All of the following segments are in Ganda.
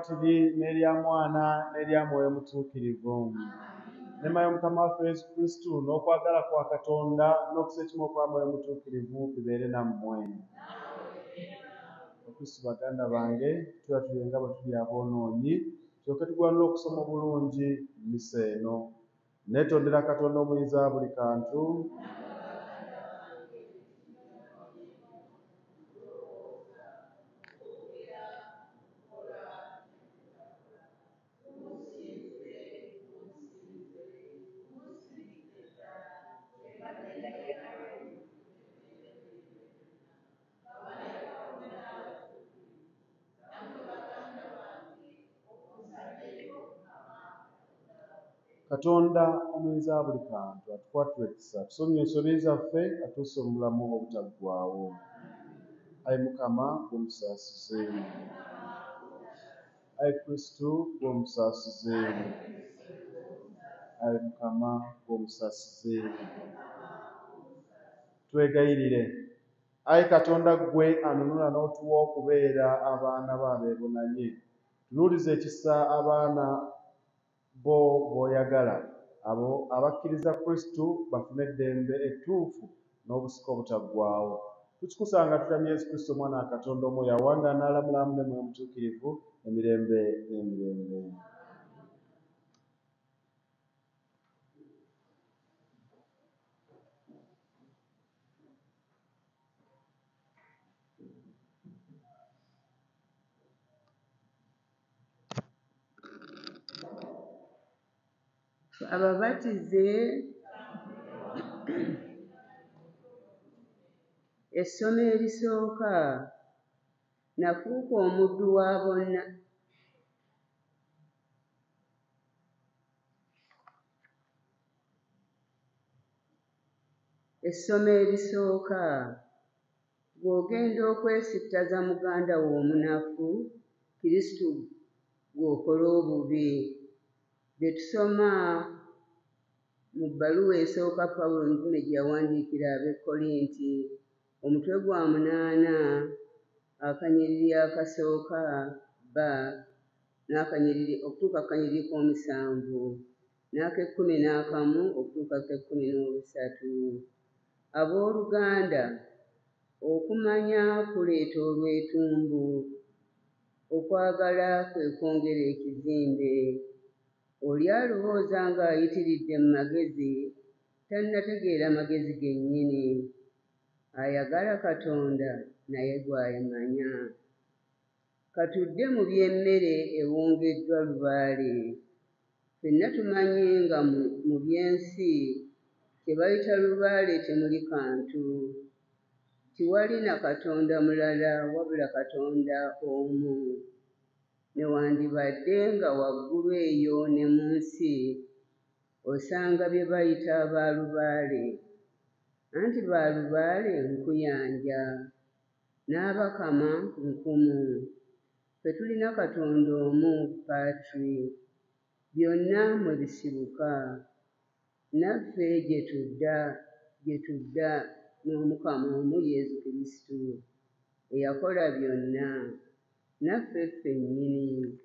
paatiri n'erya mwana n'erya mwoyo mutuukirivu. Nema y'omukama waffe yesu kristu n'okwagala kwa katonda n'okusa ekimu okwa mwoyo mutuukirivu bibeere nammwe. Okristu baganda bange tuba tuli nga bwe tuli aboonoonyi kyoke tugwanira okusoma obulungi mmisa eno neetondera katonda omuyinza buli kantu katonda omuyinza buli kantu atukwatira ekisa. Tusomye ensobi zaffe atuuse mu bulamu obutaggwaawo ayi mukama gwomusaasizeemu ayi kristu gwomusaasizeemu ayi mukama gwomusaasizeemu twegayirire. Ayi katonda ggwe anunula n'otuwa okubeera abaana bo abeebonanye tunuuliza ekisa abaana bo b'oyagala abo abakkiriza kristu bafune eddembe ettuufu n'obusika obutaggwaawo. Tukikusanga tutamye yesu kristu omwana wa katonda omwoyo awanga n'alamulamu ne mwoyo mutuukirivu emirembe n'emirembe ababatize essomo erisooka nafuuka omuddu wa bonna Essomo erisooka bw'ogenda okwesittaza muganda wo omunafu, Kristo gw'okola obubi. Bye tusoma mu bbaluwa esooka Pawulo omutume gye yawandiikira ab'e Kolinti, omutwe gwa munaana akanyiriri akasooka bba n'akanyiriri okutuuka akanyiriri k'omusanvu n'ak'ekkumi n'akamu okutuuka ak'ekkumi n'olusatu. Abooluganda, okumanya kuleeta olwetumbu, okwagala kwe kwongera ekizimbe. Oli alowooza ng'ayitiridde mu magezi tannategeera magezi gennyini. Ayagala Katonda naye gw'ayamanya. Ka tudde mu by'emmere ewongeddwa lubaale. Ffenna tumanyi nga mu by'ensi kye bayita lubaale temuli kantu. Tiwali na Katonda mulala wabula Katonda omu. Newandibadde nga waggulu eyo ne mu nsi osanga bye bayita baalubaale. Anti baalubaale nkuyanja, n'Abakama nkumu. Ffe tulina Katonda omu Paatri, byonna mwe bisibuka. Naffe gye tudda gye tudda n'Omukama omu Yesu Kristo eyakola byonna, naffe ffennyini.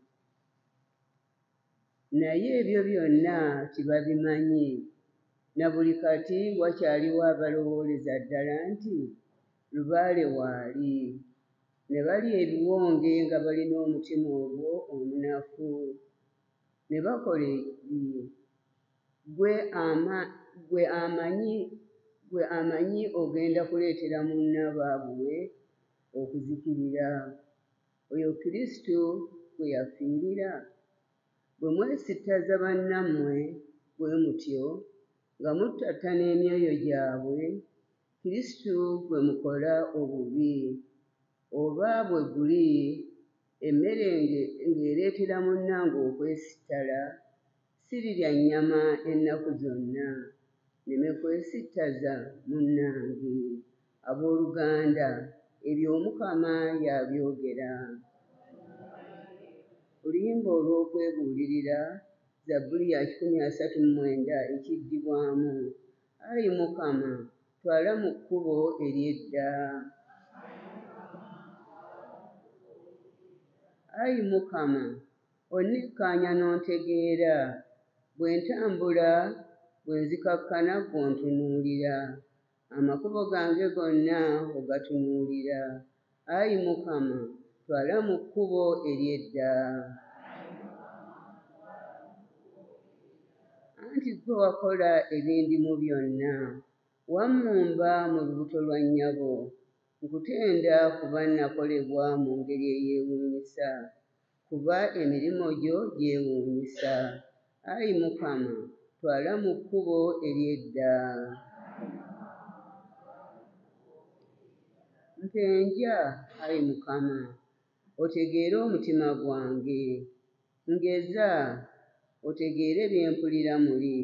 Naye ebyo byonna tibabimanyi, na buli kati wakyaliwo abalowooleza ddala nti lubaale waali, ne balya ebiwonge nga balina omutima ogwo omunafu. Ne bakola ekibi. Ggwe ama ggwe amanyi ggwe amanyi ogenda kuleetera munnabaabwe okuzikirira. Oyo Kristo gwe yafiirira? Bwe mwesittaza bannammwe bwe mutyo nga muttattana emyoyo gyabwe, Kristo gwe mukola obubi, oba bwe guli emmere ng'ereetera munnange okwesittala, sirirya nnyama ennaku zonna, nneme kwesittaza munnange. Abooluganda, ebyo Omukama y'abyogera. Oluyimba olw'okwebuulirira, Zabbuli ya kikumi asatu mu mwenda ekiddibwamu. Ayi Mukama, twala mu kkubo ery'edda. Ayi Mukama, onnekkaanya n'ontegeera, bwe ntambula bwe nzikakkana ggwe ontunuulira, amakubo gange gonna ogatunuulira. Ayi Mukama, twala mu kkubo ery'edda. Anti ggwe wakola ebindimu byonna, wammumba mu lubuto lwa nnyabo. Nkutenda kuba nakolebwa mu ngeri eyeewuunyisa, kuba emirimo gyo gyewuunyisa. Ayi Mukama, twala mu kkubo ery'edda. Mpenja, Ayi Mukama, otegeere omutima gwange. Ngeza, otegeere bye mpulira muli.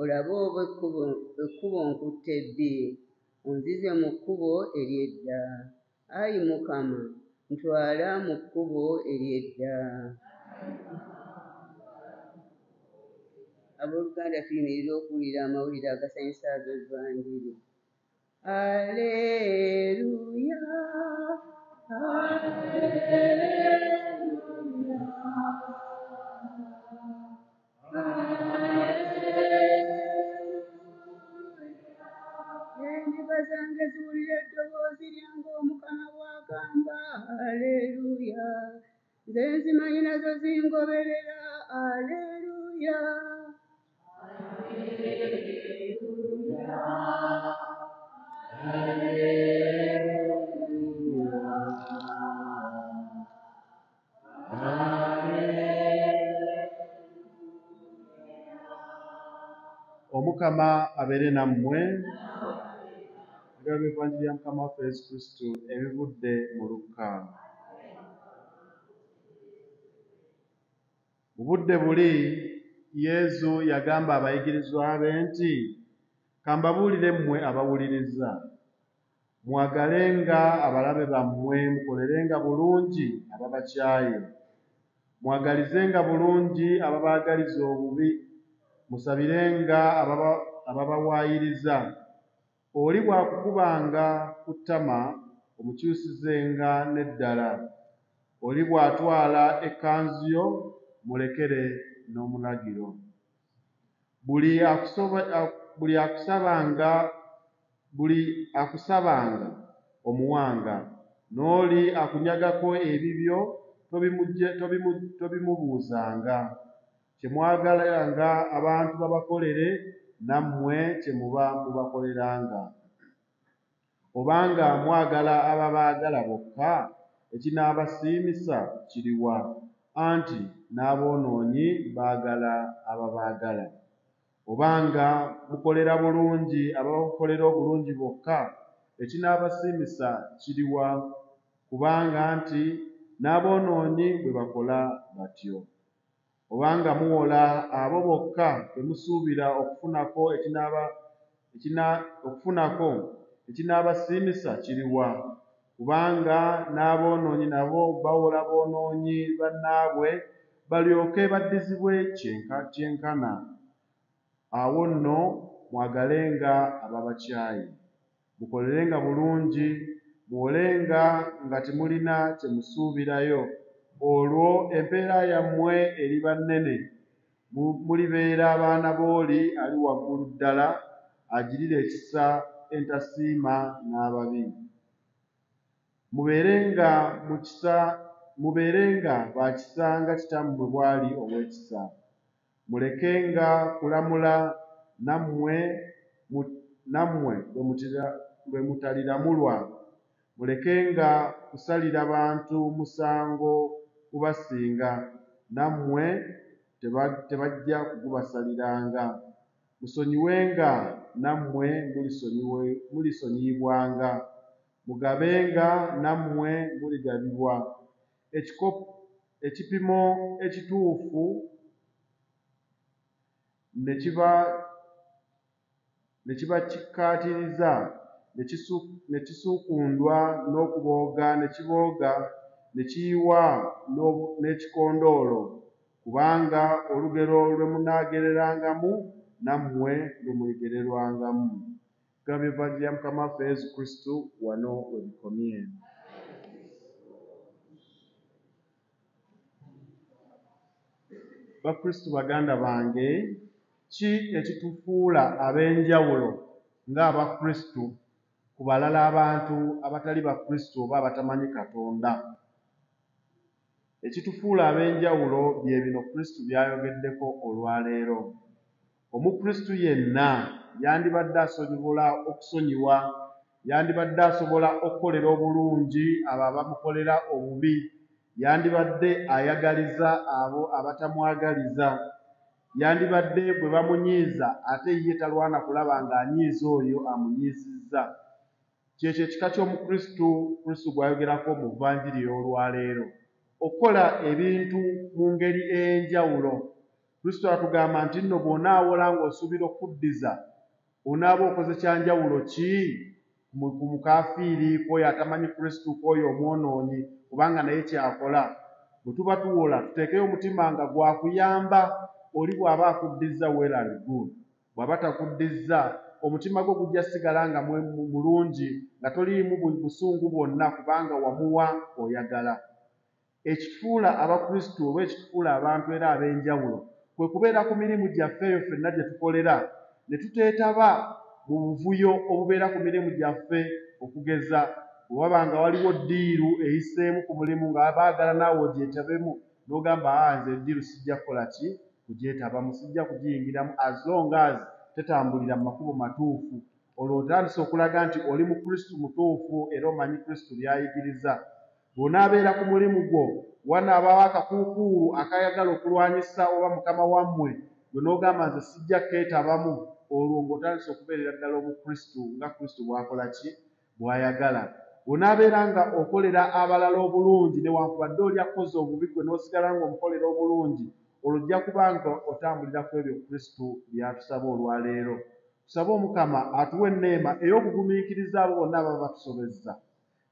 Olabe oba ekkubo nkutte bbi, onzize mu kkubo ery'edda. Ayi Mukama, ntwala mu kkubo ery'edda. Abooluganda tuyimirire okuwulira amawulire agasanyusa ag'Evvanjiri. Aleluya, aleluya, aleluya. Endiga zange ziwulire eddoboozi lyange Omukama bw'agamba, aleluya. Nze nzimanyi nazo zingoberera, aleluya. Omukama abeere nammwe. Ebigambo by'Evvanjiri ya Mukama waffe Yesu Kristo ebivudde mu Lukka. Mu budde buli Yesu yagamba abayigirizwa be nti, ka mbabuulire mmwe abawuliriza mwagalenga abalabe bammwe mukolerenga bulungi ababakyaye mwagalizenga bulungi ababaagaliza obubi. Musabirenga ababa- ababawaayiriza. Oli bw'akukubanga ku ttama omukyusizenga n'eddala. Oli bw'atwala ekkanzu yo mulekere n'omulagiro buli akusabanga buli akusabanga omuwanga n'oli akunyagako ebibyo tobimubuuzanga. Kye mwagalanga abantu babakolere nammwe kye muba mubakoleranga. Obanga mwagala ababaagala bokka ekinaabasiimisa kiriwa anti n'aboonoonyi baagala ababaagala obanga mukolera bulungi ababakolera obulungi bokka ekinaabasiimisa kiriwa kubanga nti n'aboonoonyi bwe bakola batyo. Obanga muwola abo bokka temusuubira okufunako ekinaaba ekina okufunako ekinaabasiimisa kiriwa kubanga n'aboonoonyi nabo bawola boonoonyi bannaabwe balyoke baddizibwe kyenka kyenkana awo nno mwagalenga ababakyaye mukolerenga bulungi muwolenga nga temulina kye musuubirayo olwo empeera yammwe eriba nnene Mu- mulibeera abaana b'oli ali waggulu ddala agirira ekisa entasiima n'ababi. Mubeerenga ba kisa nga kitammwe bw'ali ow'ekisa mulekenga kulamula nammwe mu- nammwe bwe mutaliramulwa. Mulekenga kusalira bantu musango gubasinga nammwe teba- tebajja kugubasaliranga. Musonyiwenga nammwe mulisonyiyibwanga mugabenga nammwe muligabibwa. Ekipimo ekituufu ne kiba ne kibakikkaatiriza ne kisu- ne kisuukundwa n'okubooga ne kibooga ne kiyiwa n'ekikondoolo kubanga olugero lwe munaagererangamu nammwe lwe muligererwangamu gabyo ebbanja lya mukama waffe yesu kristo wano we bikomye. Bakristo baganda bange ki ekitufuula ab'enjawulo ng'abakristo ku balala abantu abatali bakristo oba abatamanyi katonda? Ekitufuula ab'enjawulo bye bino kristo by'ayogeddeko olwaleero omukristo yenna yandibadde asobola okusonyiwa yandibadde asobola okukolera obulungi abo abamukolera obubi yandibadde ayagaliza abo abatamwagaliza yandibadde bwe bamunyiiza ate ye talwana kulaba ng'anyiiza oyo amunyiizizza. Kyekyo ekika ky'omukristo kristo gw'ayogerako mu vvanjiri y'olwaleero. Okukola ebintu mu ngeri ey'enjawulo kristo atugamba nti nno bw'onaawola ng'osuubira okuddiza onaaba okoze kyanjawulo ki? Mu- ku mukaafiiri kwoyo atamanyi kristo kwoyo omwonoonyi kubanga naye kyakola. Bwe tuba tuwola tuteekeyo omutima nga gwakuyamba oli bw'aba akuddizza weerali good? Bw'aba takuddizza omutima gwo gujja sigala nga mulungi nga toliimu bu- busungu bwonna kubanga wamuwa oyagala. Ekifuula abakristo oba ekitufuula abantu era ab'enjawulo kwe kubeera ku mirimu gyaffe eyo ffenna gye tukolera ne tuteetaba mu buvuyo obubeera ku mirimu gyaffe okugeza. Bwe waba nga waliwo ddiiru eyiseemu ku mulimu nga baagala naawe ogyetabemu n'ogamba aa nze eddiiru sijja kukola ki kugyetabamu sijja kugiyingiramu as long as tetambulira mu makubo matuufu. Olwo otandise okulaga nti oli mu kristo mutuufu era omanyi kristo by'ayigiriza. Bw'onaabeera ku mulimu gwo wanaabaawo akakuukuulu akayagala okulwanyisa oba mukama wammwe gwe n'ogamba nze sijja keetabamu olwo ng'otandise okubeerera ddala obukristo nga kristo bw'akola ki? Bw'ayagala. Bw'onaabeera nga okolera abalala obulungi newankubadde oli akoze obubi gwe n'osigala ng'omukolera obulungi olwo ojja kuba nga otambulira ku ebyo kristo by'atusaba olwaleero. Tusabe omukama atuwe enneema ey'okugumiikiriza abo bonna ababa batusobezza.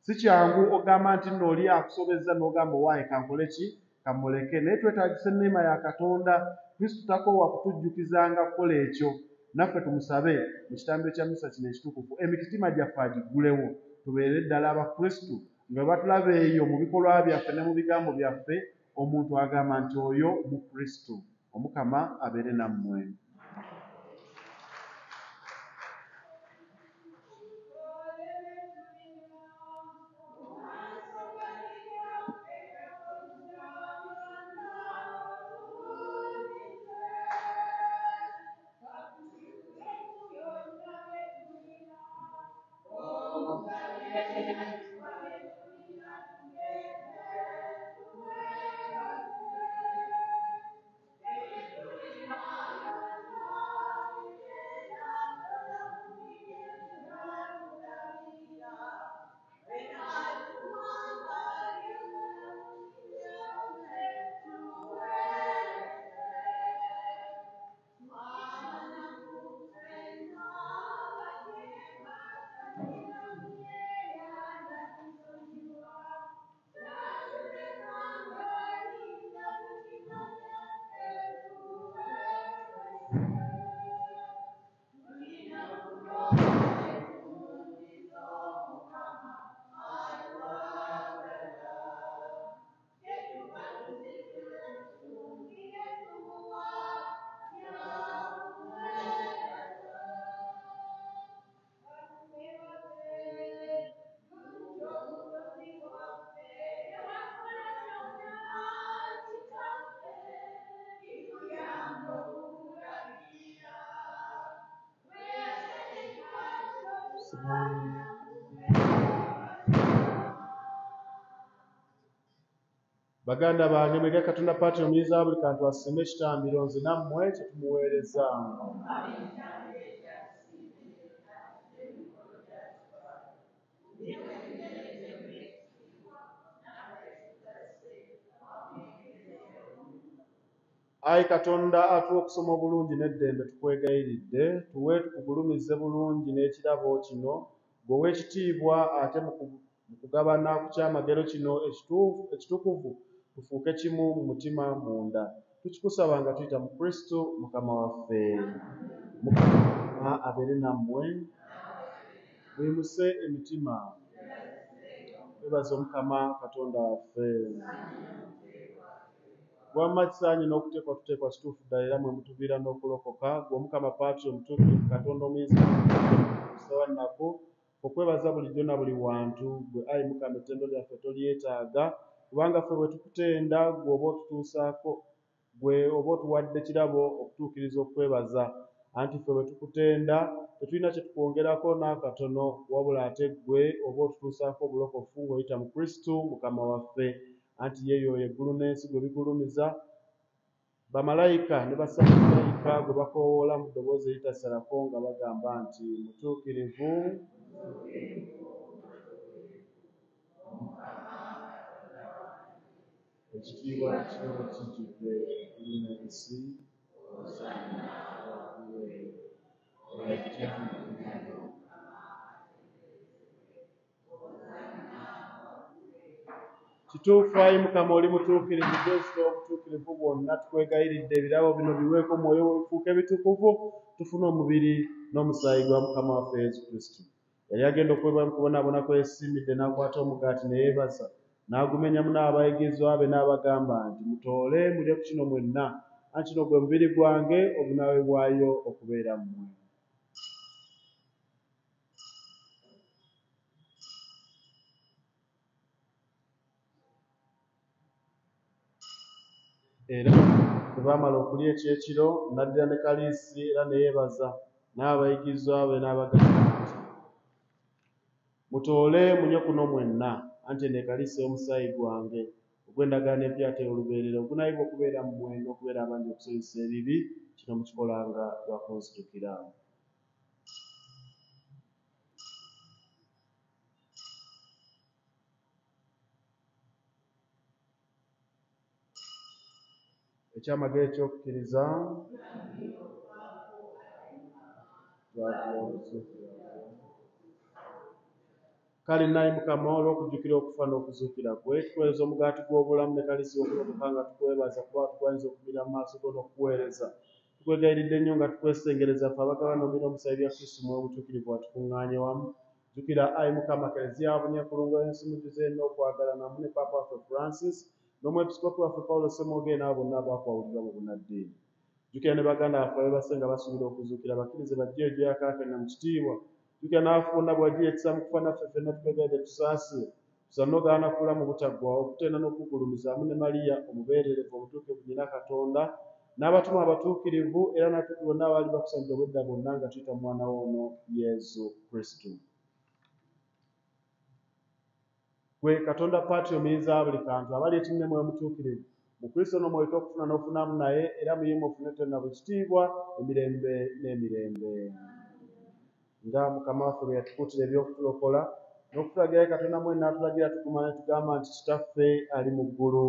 Si kyangu ogamba nti nno oli akusobezza n'ogamba owaaye kankole ki? Kamuleke. Naye twetaagisa enneema ya katonda kristo takoowa kutujjukizanga kukola ekyo. Naffe tumusabe mu kitambiro kya misa kino ekitukuvu. Emitima gyaffe agiggulewo tubeere ddala abakristu nga batulaba eyo mu bikolwa byaffe ne mu bigambo byaffe omuntu agamba nti oyo mu kristo omukama abeere nammwe baganda bange mwega katonda paati omuyiza wa buli kantu asimba ekitambiro nze nammwe kyetumuweereza ayi katonda atuwa okusoma obulungi n'eddembe tukwegayiridde tuwe tukugulumize bulungi n'ekirabo kino gwewe ekitiibwa ate mu kugabana ku kyamagero kino ekituufu- ekitukuvu tufuuke kimu mu mutima munda. Tukikusaba nga tuyita mu kristo mukama waffe. Mukama abeere nammwe. Mwimuse emitima. Webaza omukama katonda waffe. Wamma kisaanye n'okuteekwa tuteekwa kituufu ddala era mwe mutuviira n'okulokoka gwe omukama paati omutuukirivu katonda omuyizi sewanaku okwebaza bulijjo na buli wantu gwe ayi mukama ettendo lyaffe tolyetaaga kubanga ffe bwe tukutenda gwe oba otutuusaako gwe oba otuwadde kirabo okutuukiriza okwebaza. Anti ffe bwe tukutenda tetulina kye tukwongerako n'akatono wabula ate ggwe oba otutuusaako obulokofu ng'oyita mu kristo mukama waffe. Anti yeeyo eggulu n'ensi gwe bigulumiza. Bamalayika ne bassamalayika gwe bakoowoola mu ddoboozi eritasalako nga bagamba nti mutuukirivu ekitiibwa kyo kijjudde eggulu n'ensi kituufu ayi mukama oli mutuukirivu gwezita obutuukirivu bwonna tukwegayiridde ebirabo bino biweeko omwoyo we bifuuke bitukuvu tufune omubiri n'omusaayi gwa mukama waffe yesu kristo. Yali agenda okweba mu kubonaabona kwesiimidde n'akwata omugaati ne yeebaza n'agumenyamu n'abayigirizwa be n'abagamba nti mutoole mulye ku kino mwenna anti kino gwe mubiri gwange ogunaawebwayo okubeera mmwe era bwe baamala okulya ekyekiro n'addira ne kaliisi era ne yeebaza n'abayigirizwa be n'abagamba nti mutoole munywe kuno mwenna anti eno ekaliisi y'omusaayi gwange ogw'endagaano empya ate olubeerera ogunaayibwa okubeera mu mmwe n'okubeera abangi okusonyesa ebibi kino mukikolanga lwa kunzitukira. Ekyamagero ekyokukkiriza kwo kale nai mukama olw'okujjukira okufa n'okuzuukira kwe tukuweereza omugaati gw'obulamu ne kalisi okulokoka nga tukwebaza kuba tukwanyiza okumirira mu go n'okuweereza. Tukwegayiridde nnyo nga tukwesengereza fe abagabana omubiri omusayi bya kristo mwe obutuukirivu watukuŋŋaanye wamu. Jjukira ayi mukama ensi mujjuze nnyo okwagala namu ne paapa waffe francis n'omwepisikoopi waffe pawulo semwoge n'abo bonna abakwawulirwa mu bunaddiini. Jjukira ne baganda baffe abebase nga basuubira okuzuukira bakkirize bajje egyo mu kitiibwa jjukira n'abafunda bw'agiye ekisa mu kufa naffe ffenna tukwegayiridde tusaasire tusanogana kula mu butaggwaawo okutenda n'okugulumiza amu ne maliya omubeererevu omutuukirivu nyina katonda n'abatume abatuukirivu era natuuki bonna abaali bakusanyidde obwedda bwonna nga tuyita mwana woono yesu kristo. Gwe katonda paati omuyinza buli kantu abali ekimu ne mwoyo mutuukirivu mu kristo n'omwoyo okufuna n'ofunamu naye era muyimu ofune tena bwe kitiibwa emirembe n'emirembe nga mukama waffe bwe yatukuutira ebyokutulokola n'okutulagirayo katonda mwe n'atulagira tukuma ne tugamba nti kitaffe ali mu ggulu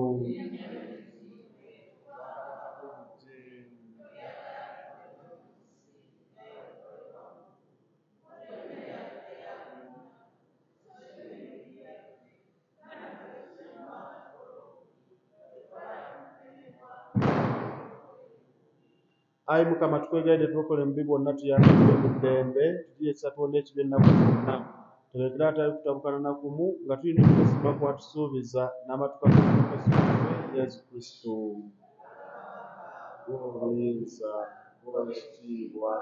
ayi mukama tukwegayiridde tulokole mubi bwonna tuyambire mu ddembe tugiryekisa tuwonde ekibi ennaku zonna tulekera atali kutabukana na kumu nga tulina okukwesiba kwatusuubiza n'amatuka g'omukozi yesu kristo obuyinza obwekitiibwa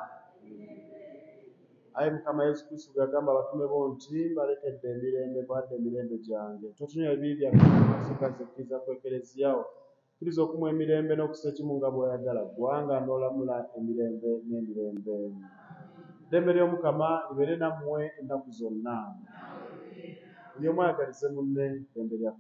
ayi mukama yesu kristo gwe yagamba abatume bo nti mbalekedde emirembe bwadde emirembe gyange totunya ebibi byaffe maaso gazikkiriza kwekereziyawo kkiriza okumuwa emirembe n'okusa ekimu nga bw'oyagala ggwanga n'olamula emirembe n'emirembe. Eddembe ly'omukama libeere nammwe ennaku zonna. Buli omu ayagalize munne ddembe lya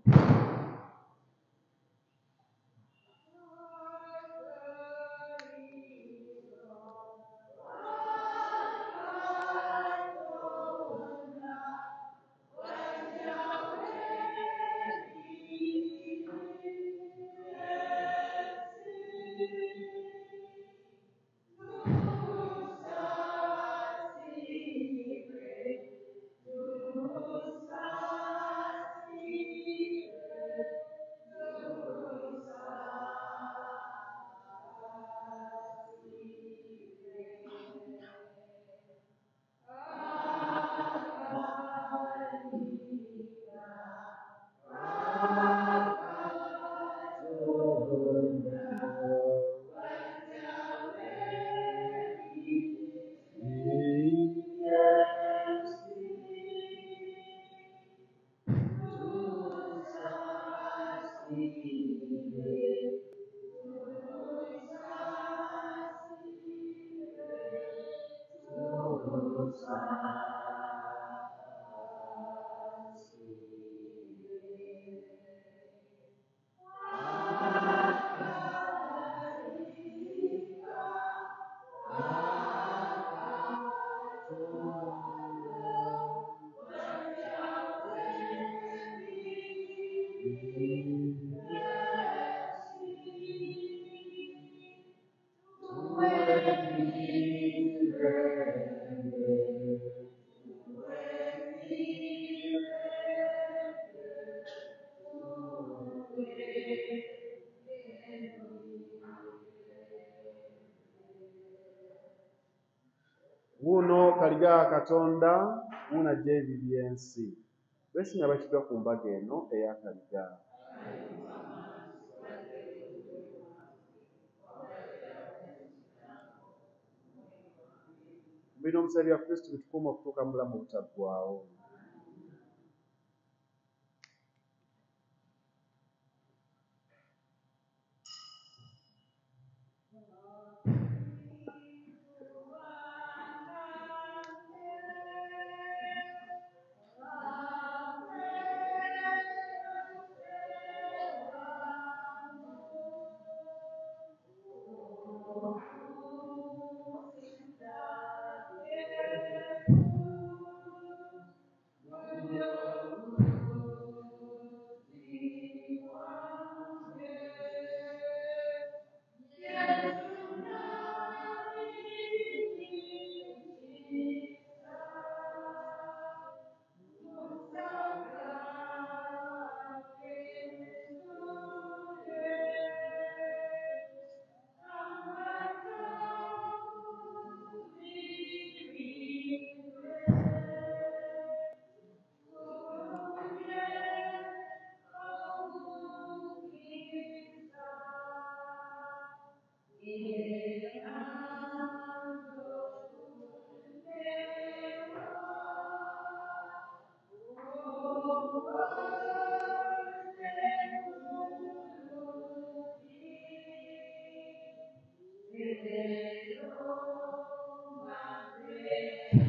katonda wuuno ajja ebibi by'ensi beesimya abakiddwa ku mbaga eno eyakaliga mbina omusaayi bya kristo bitukuuma okutuuka mu bulamu obutaggwaawo Amen.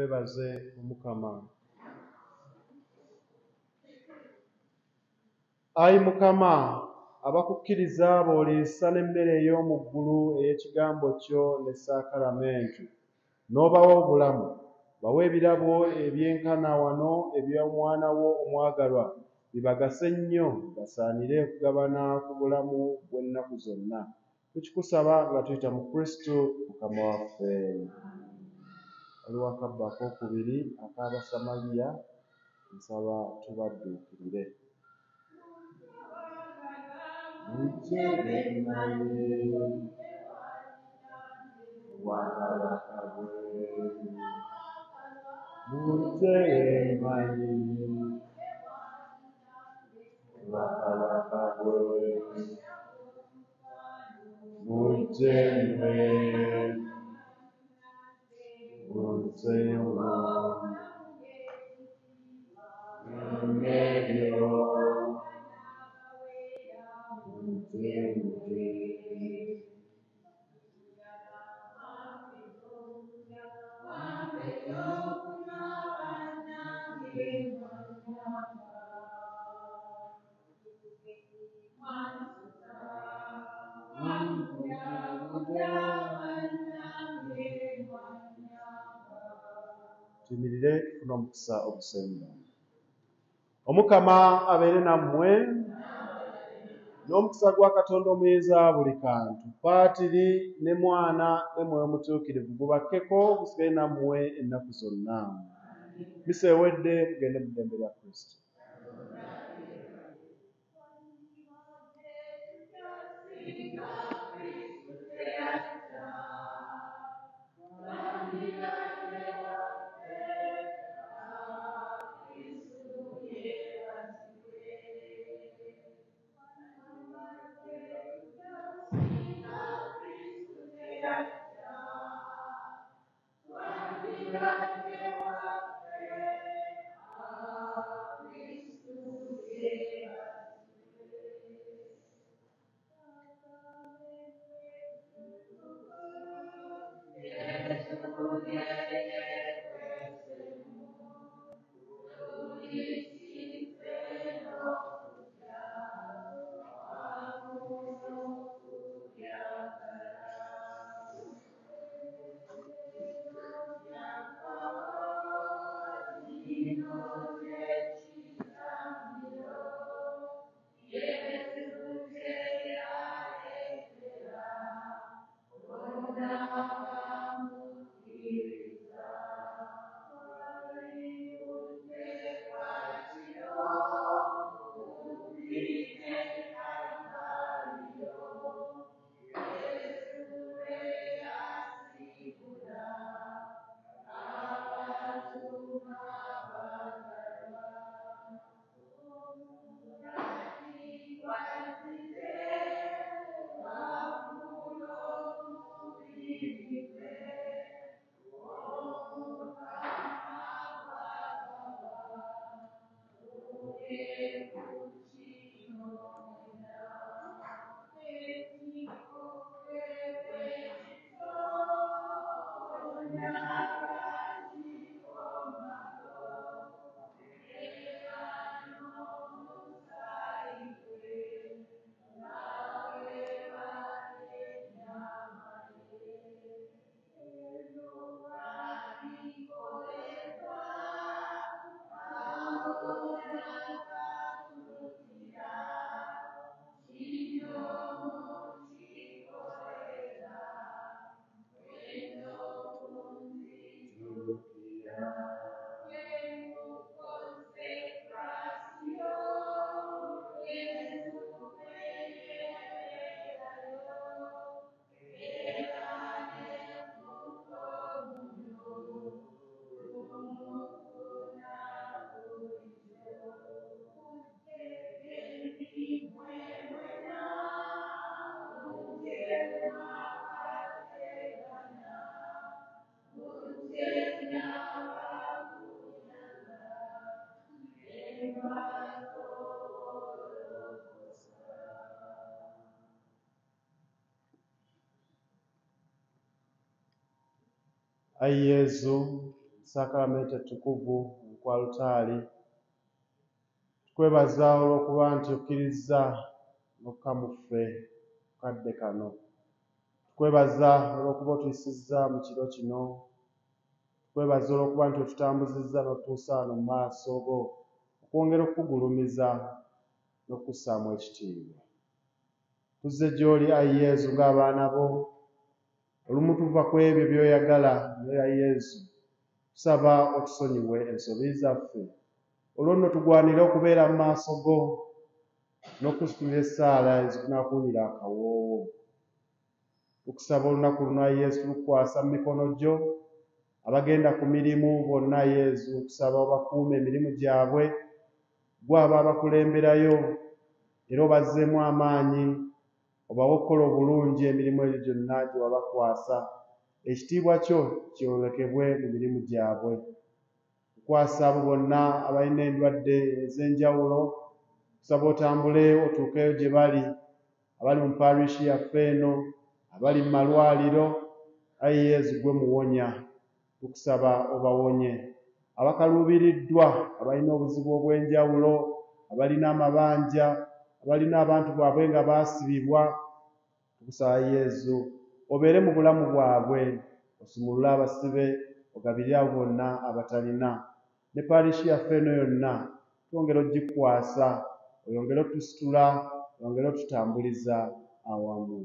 Twebaze omukama. Ayi mukama abakukkiriza b'oliisa n'emmere ey'omu ggulu ey'ekigambo kyo ne saakalamentu n'obawa obulamu bawe ebirabo ebyenkana wano eby'omwana wo omwagalwa bibagase nnyo basaanire okugabana ku bulamu bw'ennaku zonna. Tukikusaba nga tuyita mu kristo mukama waffe waliwo akabba akokubiri ak'abasamaliya nsaba tubadduukirire Mujjeemanyi wakabaka bwe Mujjeemanyi tuyimirire tufune omukisa ogusemba. Omukama abeere nammwe n'omukisa gwa katonda omuyinza buli kantu. Paatiri ne mwana ne mwoyo mutuukirivu gubakkeko gusibe nammwe ennaku zonna. Misa ewedde mugende mu ddembe lya kristo. Ayi yezu sakramenti ettukuvu kwa lutaali. Tukwebaza olw'okuba nti okkiriza n'okukka mu ffe kadde kano. Tukwebaza olw'okuba otuyisizza mu kiro kino. Tukwebaza olw'okuba nti otutambuzizza n'otutuusa wano mu maaso go okwongera okukugulumiza n'okukussaamu ekitiibwa. Tuzze gy'oli ayi yezu ng'abaana bo olumu tuva ku ebyo by'oyagala ayi yezu tusaba otusonyiwe ensobi zaffe. Olwo nno tugwanire okubeera mu maaso go n'okusitula essaala ezikunaakunyira akawoowo. Tukusaba olunaku luno ayi yezu tulukwasa mu mikono gyo abagenda ku mirimu bonna yezu kusaba obakuuma emirimu gyabwe gwe aba abakulemberayo era obazzeemu amaanyi obawe okukola obulungi emirimu egyo gyonna gye wabakwasa ekitiibwa kyo kyolekebwe mu mirimu gyabwe. Tukwasa abo bonna abalina endwadde ez'enjawulo tusaba otambule otuukeyo gye bali abali mu paalishi yaffe eno abali mu malwaliro ayi yezu gwe muwonya tukusaba obawonye. Abakaluubiriddwa abalina obuzibu obw'enjawulo abalina amabanja abalina abantu baabwe nga baasibibwa tukusaba yezu obeere mu bulamu bwabwe osumulule abasibe ogabirire abo bonna abatalina. Ne paalishi yaffe eno yonna twongere ogikwasa oyongere otusitula oyongere otutambuliza awamu